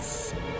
Yes!